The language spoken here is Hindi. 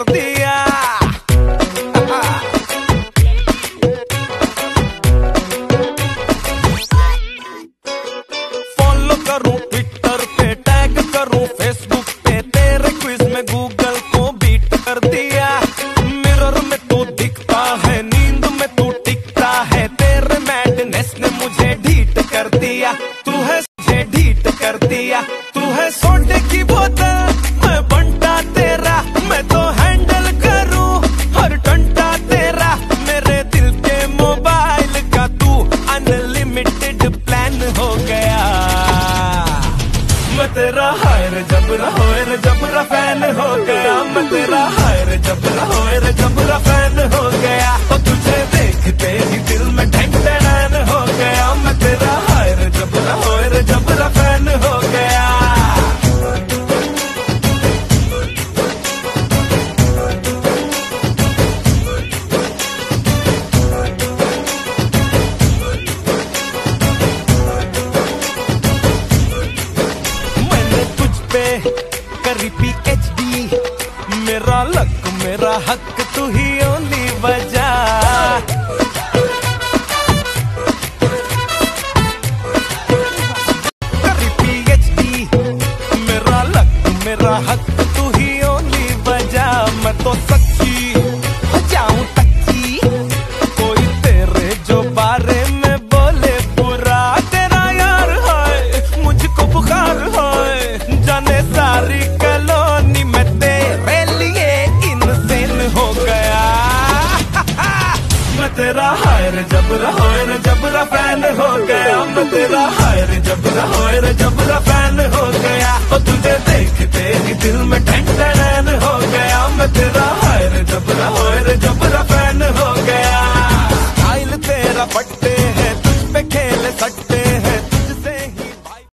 कर दिया। फॉलो करूँ ट्विटर पे टैग करूँ फेसबुक पे, तेरे क्विज में गूगल को बीट कर दिया। मिरर में तू दिखता है, नींद में तू टिकता है, तेरे मैडनेस ने मुझे अनलिमिटेड प्लान हो गया। मैं तेरा हायर जबरा होयर जबरा फ़ैन हो गया। मैं तेरा हायर जबरा होयर जबरा करी पीएचडी मेरा लक मेरा हक, तू ही ओनली पीएचडी मेरा हक, तू ही ओनली वजह। मैं तो सच्ची तेरा हायर जबरा होयर जबरा फ़ैन हो गया। मैं तेरा हायर जबरा होयर जबरा फ़ैन हो गया। ओ तुझे देखते ही दिल में ठंड रैन हो गया। मैं तेरा हायर जबरा होयर जबरा फ़ैन हो गया। आइल तेरा पट्टे